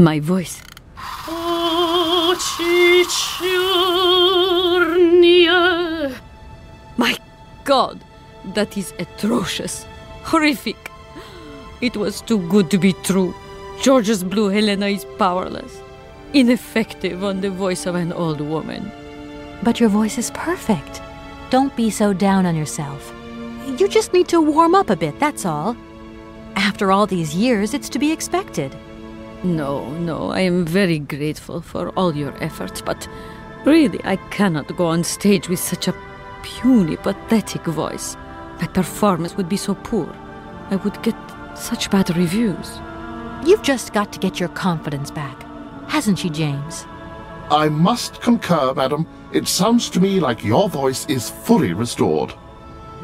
My voice. My God, that is atrocious, horrific. It was too good to be true. George's Blue Helena is powerless, ineffective on the voice of an old woman. But your voice is perfect. Don't be so down on yourself. You just need to warm up a bit, that's all. After all these years, it's to be expected. No, no, I am very grateful for all your efforts, but really I cannot go on stage with such a puny, pathetic voice. My performance would be so poor. I would get such bad reviews. You've just got to get your confidence back. Hasn't she, James? I must concur, madam. It sounds to me like your voice is fully restored.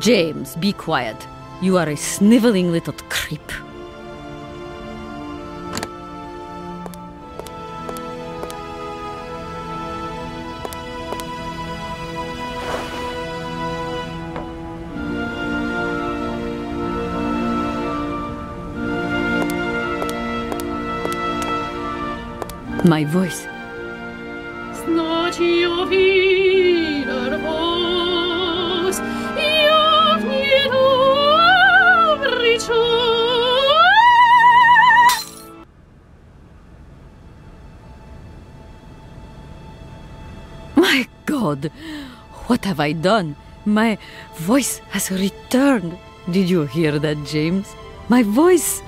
James, be quiet. You are a sniveling little creep. My voice. My God, what have I done? My voice has returned. Did you hear that, James? My voice,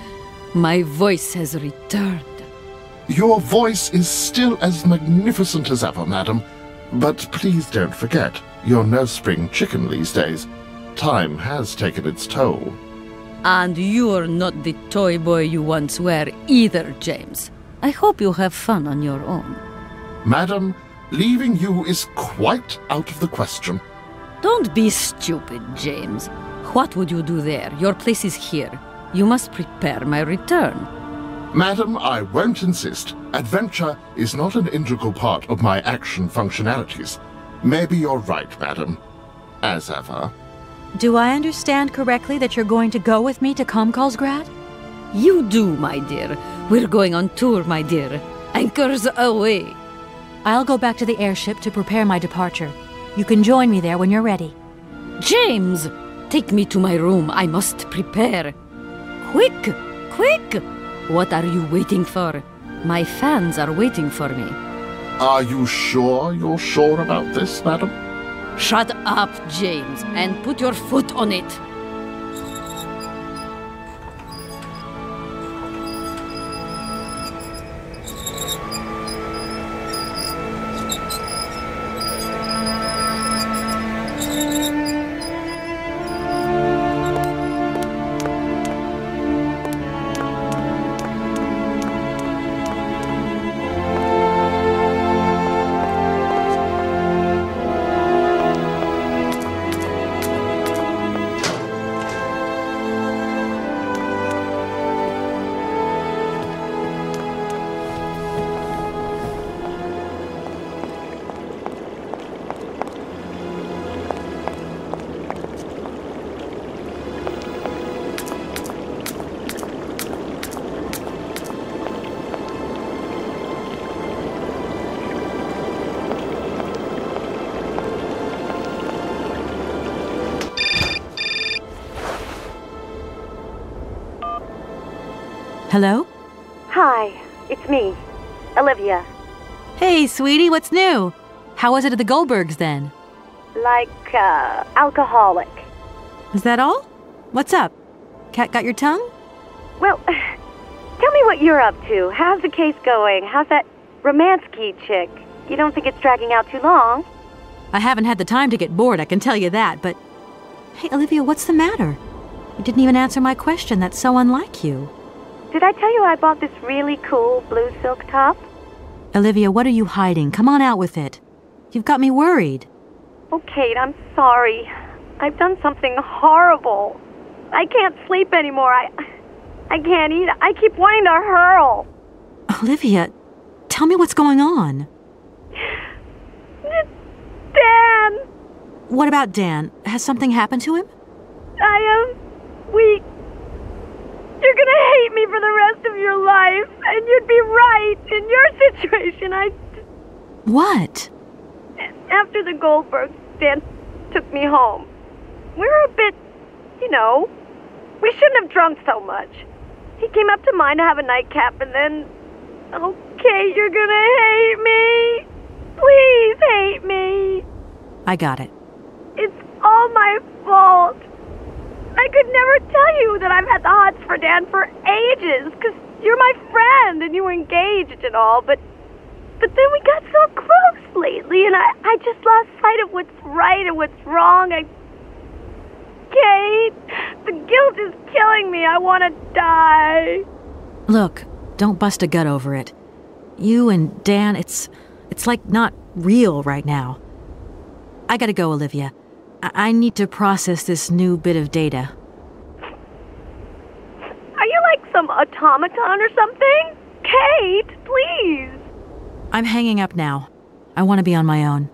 my voice has returned. Your voice is still as magnificent as ever, madam. But please don't forget, you're no spring chicken these days. Time has taken its toll. And you're not the toy boy you once were either, James. I hope you have fun on your own. Madam, leaving you is quite out of the question. Don't be stupid, James. What would you do there? Your place is here. You must prepare my return. Madam, I won't insist. Adventure is not an integral part of my action functionalities. Maybe you're right, madam. As ever. Do I understand correctly that you're going to go with me to Komkolzgrad? You do, my dear. We're going on tour, my dear. Anchors away. I'll go back to the airship to prepare my departure. You can join me there when you're ready. James! Take me to my room. I must prepare. Quick! Quick! What are you waiting for? My fans are waiting for me. Are you sure you're sure about this, madam? Shut up, James, and put your foot on it. Hello? Hi, it's me, Olivia. Hey, sweetie, what's new? How was it at the Goldbergs then? Like, uh, alcoholic. Is that all? What's up? Cat got your tongue? Well, tell me what you're up to. How's the case going? How's that Romansky chick? You don't think it's dragging out too long? I haven't had the time to get bored, I can tell you that, but. Hey, Olivia, what's the matter? You didn't even answer my question. That's so unlike you. Did I tell you I bought this really cool blue silk top? Olivia, what are you hiding? Come on out with it. You've got me worried. Oh, Kate, I'm sorry. I've done something horrible. I can't sleep anymore. I I can't eat. I keep wanting to hurl. Olivia, tell me what's going on. Dan, What about Dan? Has something happened to him? I am we You're gonna hate me for the rest of your life. And you'd be right. In your situation, I. What? After the Goldberg, Dan took me home. We were a bit, you know, we shouldn't have drunk so much. He came up to mine to have a nightcap, and then. Okay, you're gonna hate me. Please hate me. I got it. It's all my fault. I could never tell you that I've had the hots for Dan for ages, because you're my friend and you were engaged and all, but. But then we got so close lately, and I, I just lost sight of what's right and what's wrong. I. Kate, the guilt is killing me. I want to die. Look, don't bust a gut over it. You and Dan, it's. it's like not real right now. I gotta go, Olivia. I, need to process this new bit of data. Are you like some automaton or something? Kate, please. I'm hanging up now. I want to be on my own.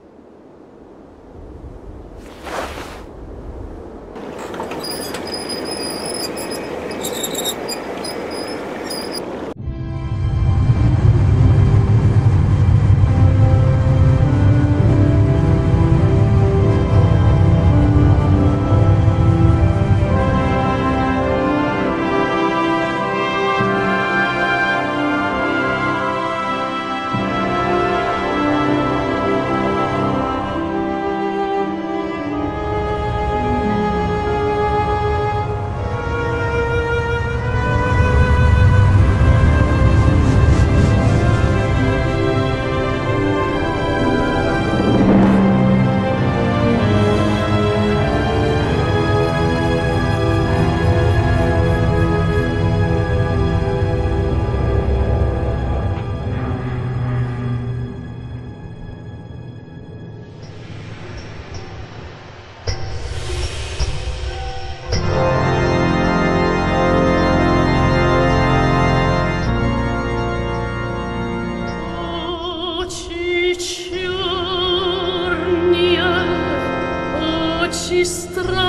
страх.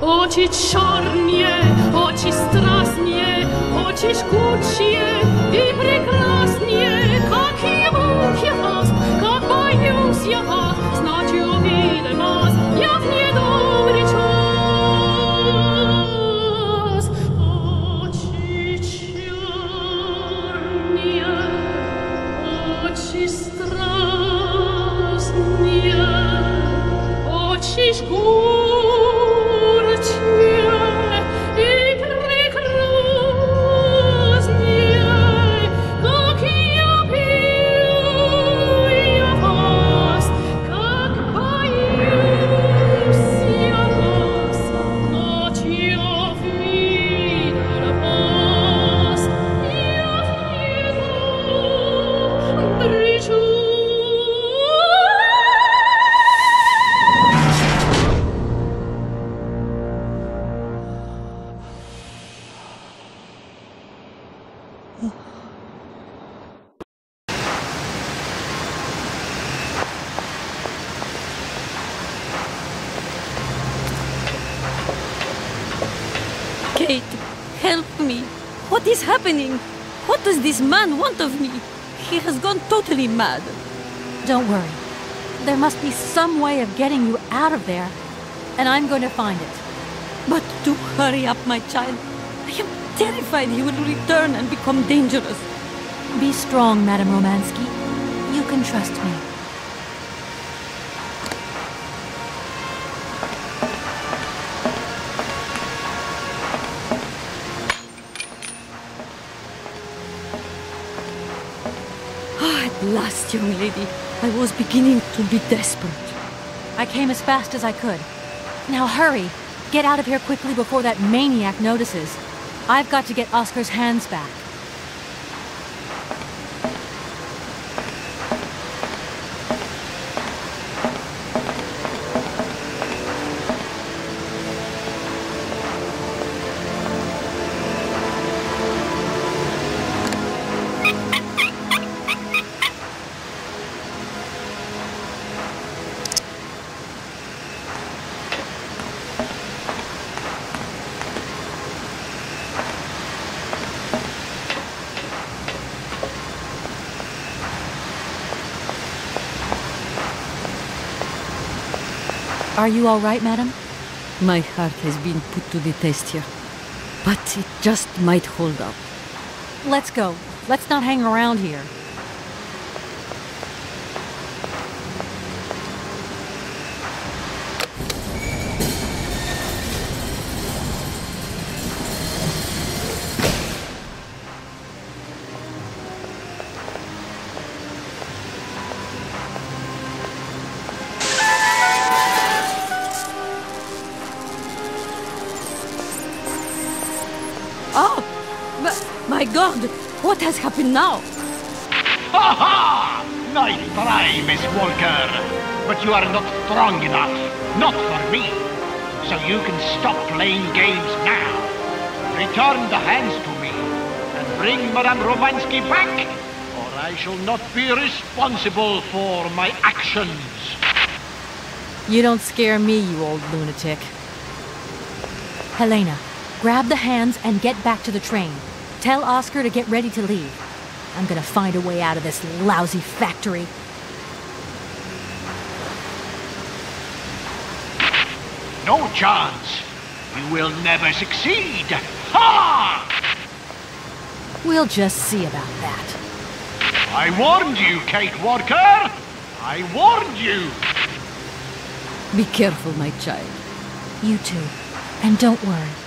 Очі чорні, очі страстні, очі жгучі и прекрасні, как я я вас, как боюсь я вас, What is happening? What does this man want of me? He has gone totally mad. Don't worry. There must be some way of getting you out of there, and I'm going to find it. But do hurry up, my child. I am terrified he will return and become dangerous. Be strong, Madame Romansky. You can trust me. Young lady. I was beginning to be desperate. I came as fast as I could. Now hurry. Get out of here quickly before that maniac notices. I've got to get Oscar's hands back. Are you all right, madam? My heart has been put to the test here. But it just might hold up. Let's go. Let's not hang around here. Has happened now? Ha ha! Nice try, Miss Walker. But you are not strong enough. Not for me. So you can stop playing games now. Return the hands to me. And bring Madame Romansky back. Or I shall not be responsible for my actions. You don't scare me, you old lunatic. Helena, grab the hands and get back to the train. Tell Oscar to get ready to leave. I'm gonna find a way out of this lousy factory. No chance. You will never succeed. Ha! We'll just see about that. I warned you, Kate Walker. I warned you. Be careful, my child. You too. And don't worry.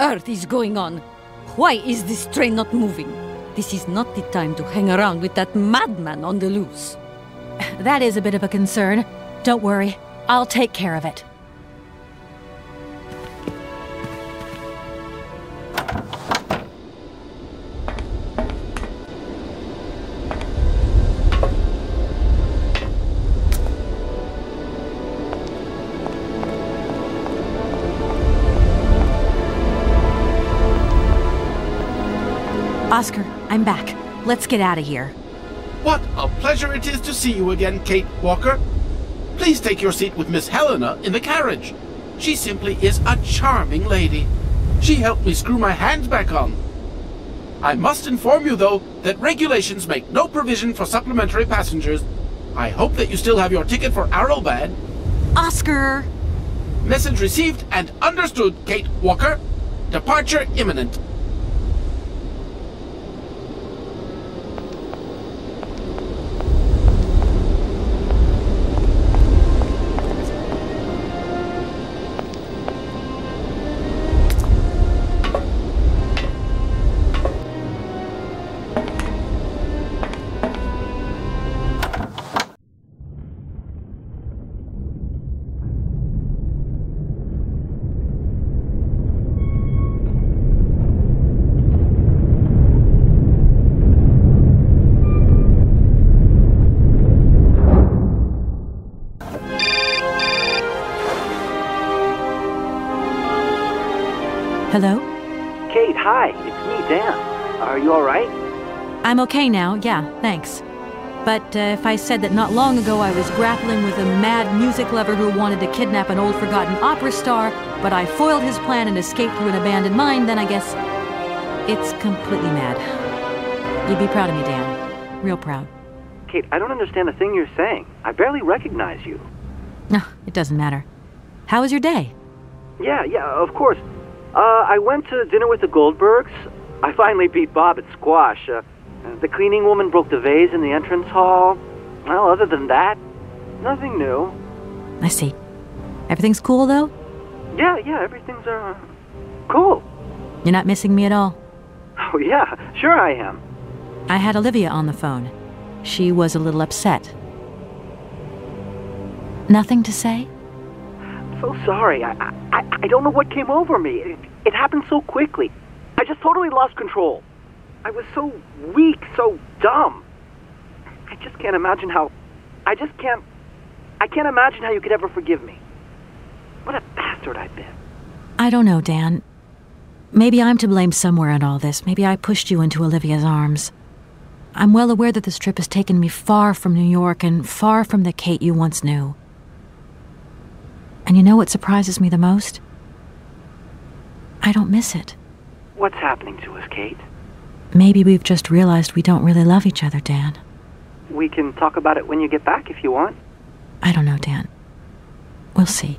Earth is going on? Why is this train not moving? This is not the time to hang around with that madman on the loose. That is a bit of a concern. Don't worry, I'll take care of it. I'm back. Let's get out of here. What a pleasure it is to see you again, Kate Walker. Please take your seat with Miss Helena in the carriage. She simply is a charming lady. She helped me screw my hands back on. I must inform you, though, that regulations make no provision for supplementary passengers. I hope that you still have your ticket for Aralbad. Oscar! Message received and understood, Kate Walker. Departure imminent. Hello? Kate, hi. It's me, Dan. Are you alright? I'm okay now, yeah, thanks. But uh, if I said that not long ago I was grappling with a mad music lover who wanted to kidnap an old forgotten opera star, but I foiled his plan and escaped through an abandoned mine, then I guess it's completely mad. You'd be proud of me, Dan. Real proud. Kate, I don't understand a thing you're saying. I barely recognize you. No, it doesn't matter. How was your day? Yeah, yeah, of course. Uh, I went to dinner with the Goldbergs. I finally beat Bob at squash. Uh, the cleaning woman broke the vase in the entrance hall. Well, other than that, nothing new. I see. Everything's cool, though? Yeah, yeah, everything's, uh, cool. You're not missing me at all? Oh, yeah, sure I am. I had Olivia on the phone. She was a little upset. Nothing to say? I'm so sorry. I, I, I don't know what came over me. It, it happened so quickly. I just totally lost control. I was so weak, so dumb. I just can't imagine how. I just can't. I can't imagine how you could ever forgive me. What a bastard I've been. I don't know, Dan. Maybe I'm to blame somewhere in all this. Maybe I pushed you into Olivia's arms. I'm well aware that this trip has taken me far from New York and far from the Kate you once knew. And you know what surprises me the most? I don't miss it. What's happening to us, Kate? Maybe we've just realized we don't really love each other, Dan. We can talk about it when you get back if you want. I don't know, Dan. We'll see.